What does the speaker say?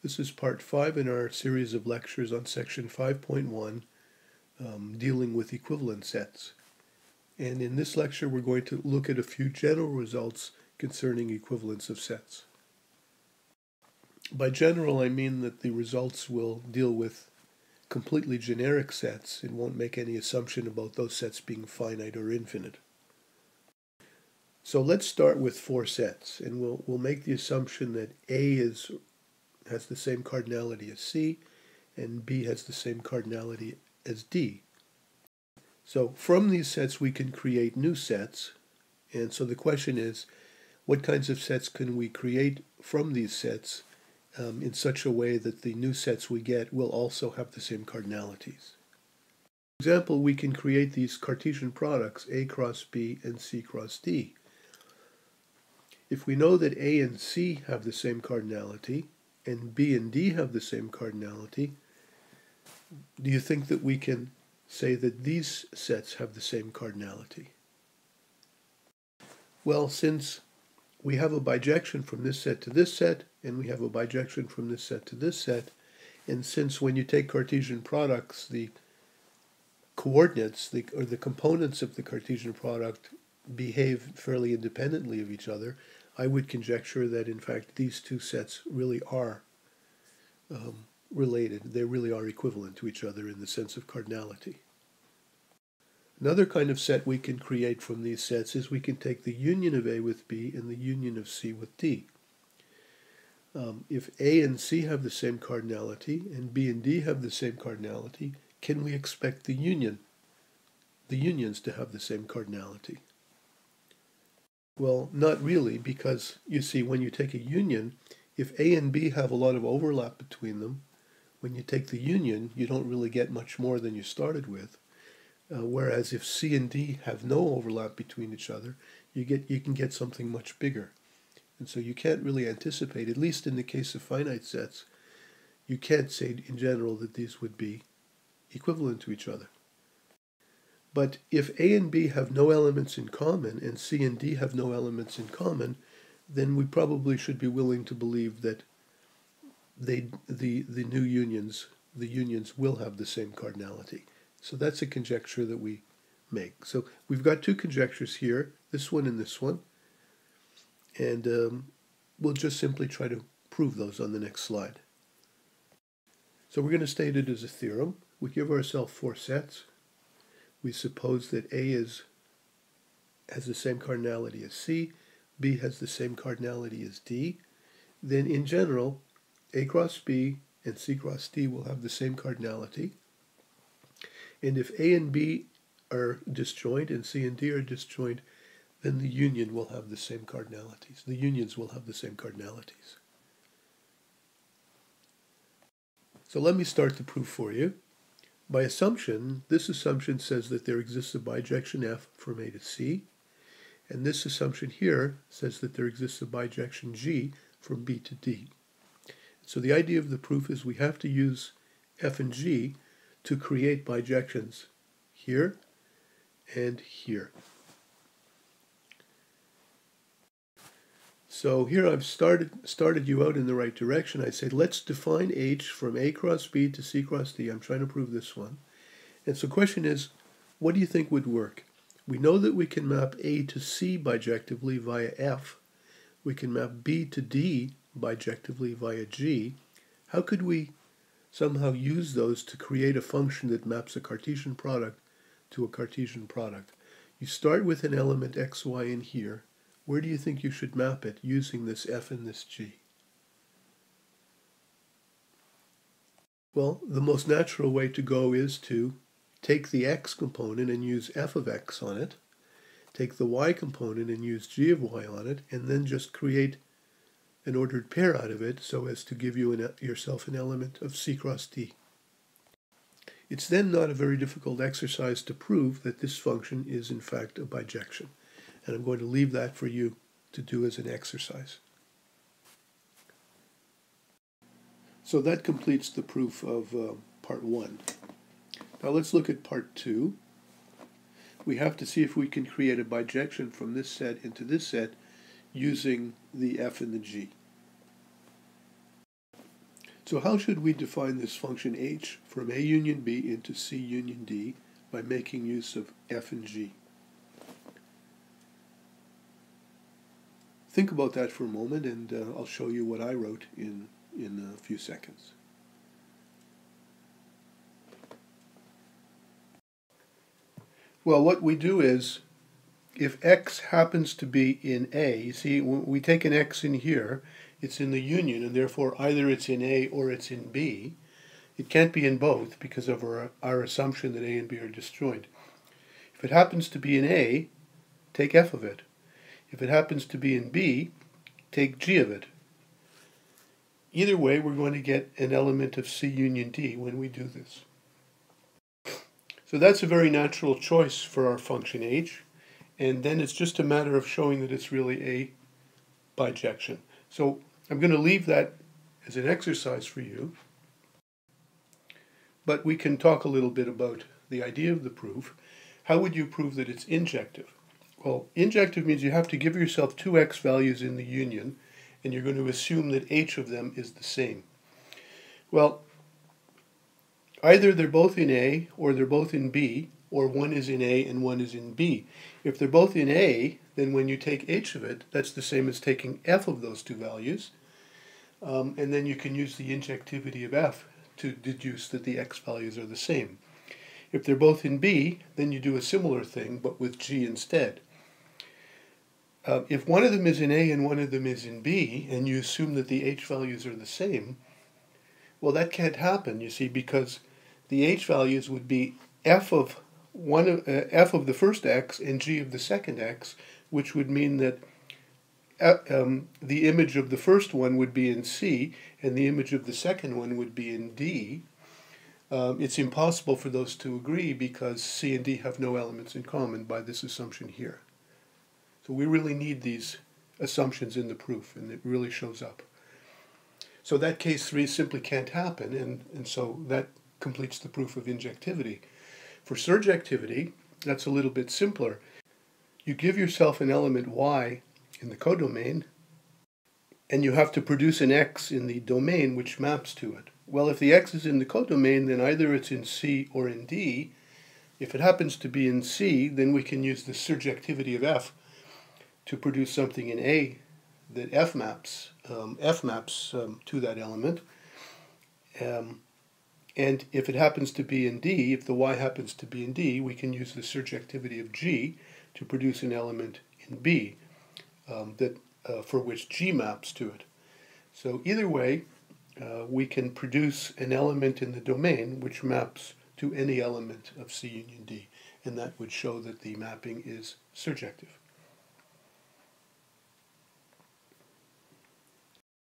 This is part 5 in our series of lectures on section 5.1 um, dealing with equivalent sets. And in this lecture we're going to look at a few general results concerning equivalence of sets. By general I mean that the results will deal with completely generic sets and won't make any assumption about those sets being finite or infinite. So let's start with four sets, and we'll, we'll make the assumption that A is has the same cardinality as C, and B has the same cardinality as D. So from these sets we can create new sets, and so the question is, what kinds of sets can we create from these sets um, in such a way that the new sets we get will also have the same cardinalities? For example, we can create these Cartesian products A cross B and C cross D. If we know that A and C have the same cardinality, and B and D have the same cardinality, do you think that we can say that these sets have the same cardinality? Well, since we have a bijection from this set to this set, and we have a bijection from this set to this set, and since when you take Cartesian products, the coordinates, the, or the components of the Cartesian product behave fairly independently of each other, I would conjecture that in fact these two sets really are um, related. They really are equivalent to each other in the sense of cardinality. Another kind of set we can create from these sets is we can take the union of A with B and the union of C with D. Um, if A and C have the same cardinality and B and D have the same cardinality, can we expect the union, the unions to have the same cardinality? Well, not really, because you see, when you take a union, if A and B have a lot of overlap between them, when you take the union, you don't really get much more than you started with. Uh, whereas if C and D have no overlap between each other, you get you can get something much bigger. And so you can't really anticipate, at least in the case of finite sets, you can't say in general that these would be equivalent to each other. But if A and B have no elements in common and C and D have no elements in common, then we probably should be willing to believe that they, the, the new unions, the unions will have the same cardinality. So that's a conjecture that we make. So we've got two conjectures here, this one and this one. And um, we'll just simply try to prove those on the next slide. So we're going to state it as a theorem. We give ourselves four sets we suppose that A is has the same cardinality as C, B has the same cardinality as D, then in general, A cross B and C cross D will have the same cardinality. And if A and B are disjoint and C and D are disjoint, then the union will have the same cardinalities. The unions will have the same cardinalities. So let me start the proof for you. By assumption, this assumption says that there exists a bijection F from A to C, and this assumption here says that there exists a bijection G from B to D. So the idea of the proof is we have to use F and G to create bijections here and here. So here I've started, started you out in the right direction. I say let's define H from A cross B to C cross D. I'm trying to prove this one. And so the question is, what do you think would work? We know that we can map A to C bijectively via F. We can map B to D bijectively via G. How could we somehow use those to create a function that maps a Cartesian product to a Cartesian product? You start with an element xy in here, where do you think you should map it using this f and this g? Well, the most natural way to go is to take the x component and use f of x on it, take the y component and use g of y on it, and then just create an ordered pair out of it so as to give you an, yourself an element of c cross d. It's then not a very difficult exercise to prove that this function is in fact a bijection and I'm going to leave that for you to do as an exercise. So that completes the proof of uh, part one. Now let's look at part two. We have to see if we can create a bijection from this set into this set using the f and the g. So how should we define this function h from A union B into C union D by making use of f and g? Think about that for a moment and uh, I'll show you what I wrote in, in a few seconds. Well, what we do is, if x happens to be in A, you see, we take an x in here, it's in the union, and therefore either it's in A or it's in B. It can't be in both because of our, our assumption that A and B are disjoint. If it happens to be in A, take f of it. If it happens to be in B, take g of it. Either way, we're going to get an element of C union D when we do this. So that's a very natural choice for our function h, and then it's just a matter of showing that it's really a bijection. So I'm going to leave that as an exercise for you. But we can talk a little bit about the idea of the proof. How would you prove that it's injective? Well, injective means you have to give yourself two x values in the union, and you're going to assume that h of them is the same. Well, either they're both in A or they're both in B, or one is in A and one is in B. If they're both in A, then when you take h of it, that's the same as taking f of those two values, um, and then you can use the injectivity of f to deduce that the x values are the same. If they're both in B, then you do a similar thing, but with g instead. Uh, if one of them is in A and one of them is in B, and you assume that the h values are the same, well, that can't happen, you see, because the h values would be f of one of, uh, f of the first x and g of the second x, which would mean that uh, um, the image of the first one would be in C, and the image of the second one would be in D. Um, it's impossible for those to agree because C and D have no elements in common by this assumption here. So we really need these assumptions in the proof, and it really shows up. So that case 3 simply can't happen, and, and so that completes the proof of injectivity. For surjectivity, that's a little bit simpler. You give yourself an element y in the codomain, and you have to produce an x in the domain which maps to it. Well, if the x is in the codomain, then either it's in C or in D. If it happens to be in C, then we can use the surjectivity of f to produce something in A that f maps, um, f maps um, to that element. Um, and if it happens to be in D, if the y happens to be in D, we can use the surjectivity of G to produce an element in B um, that uh, for which G maps to it. So either way, uh, we can produce an element in the domain which maps to any element of C union D, and that would show that the mapping is surjective.